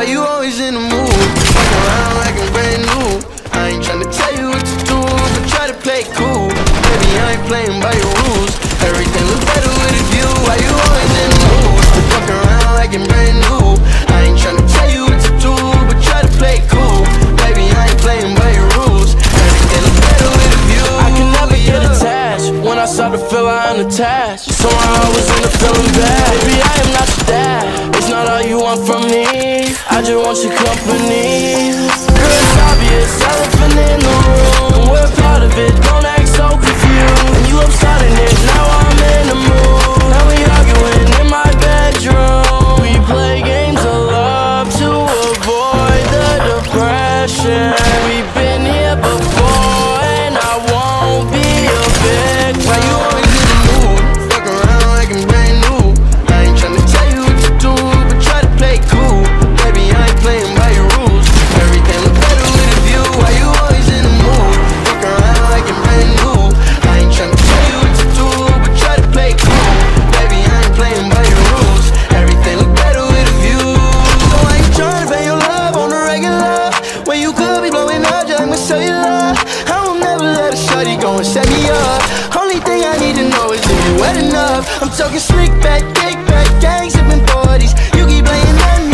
Why you always in the mood? Fuck around like I'm brand new. I ain't tryna tell you what to do, but try to play cool. Baby, I ain't playing by your rules. Everything look better with a view. Why you always in the mood? Fuck around like I'm brand new. I ain't tryna tell you what to do, but try to play cool. Baby, I ain't playing by your rules. Everything look better with a view. I can never yeah. get attached when I start to feel I'm attached. So I always end up feeling bad. Baby, I am not your dad all you want from me. I just want your company. Girl, it's obvious, elephant in the room. And We're part of it, don't act so confused. When you up starting it, now I'm in the mood. Now we arguing in my bedroom. We play games of love to avoid the depression. We've blowing up just with cellular. I will never let a shorty go and set me up. Only thing I need to know is if you wet enough. I'm talking slick back, kick back, gang sipping 40s. You keep playing another